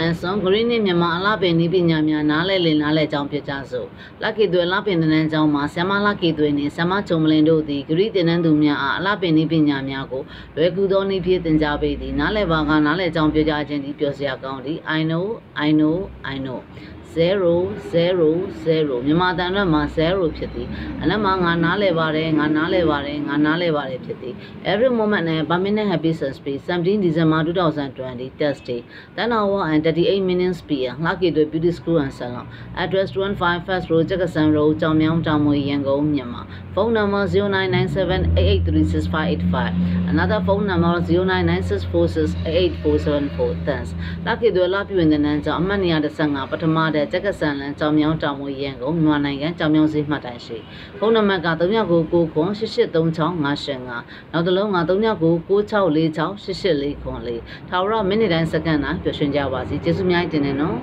အန်ဆွန်ဂရင်းနဲ့မြန်မာအလားပင်ဤပညာများနားလဲလင်နားလဲကြောင်းဖြစ်ကြစို့လက်ကီသွေအလားပင်တင်နန်းကျောင်းမှာဆ iam လက်ကီသွေနှင့်ဆ iam ချုံမလင်တို့သည်ဂရိတင်နန်းသူများအားအလားပင်ဤပညာများကိုလွယ်ကူသောနည်းဖြင့်သင်ကြားပေးသည်နားလဲပါကနားလဲကြောင်းပြောကြခြင်းသည်ပြောစရာကောင်းသည် I know I know I know 0 0 0မြန်မာတန်ရွက်မှာ0ဖြစ်သည်အနက်မှာငါနားလဲပါတယ်ငါနားလဲပါတယ်ငါနားလဲပါတယ်ဖြစ်သည် every moment and per minute happy space 17 December 2020 test day 10 hour and 38 minutes PM လှကေတွေ beauty school and salon address 25 first road ကြက်ကစံ road ကြောင်မြောင်းတောင်မွေရန်ကုန်မြန်မာ phone number 0997883585 another phone number 099646884474 thanks လှကေတွေလှပြဝင်တဲ့နန်းကြောင့်အမှတ်215ပထမတဲ့ကြက်ကစံလန်ကြောင်မြောင်းတောင်မွေရန်ကုန်မြန်မာနိုင်ငံကြောင်မြောင်းစေးမှတ်တိုင်ရှိဖုန်းနံပါတ်က3999ခွန်883655နောက်တစ်လုံးက3999 96468844ခွန်လေးထာဝရမိနစ်တိုင်းစက္ကန့်တိုင်းပျော်ရွှင်ကြပါစေကျေးဇူးများတင်တယ်နော်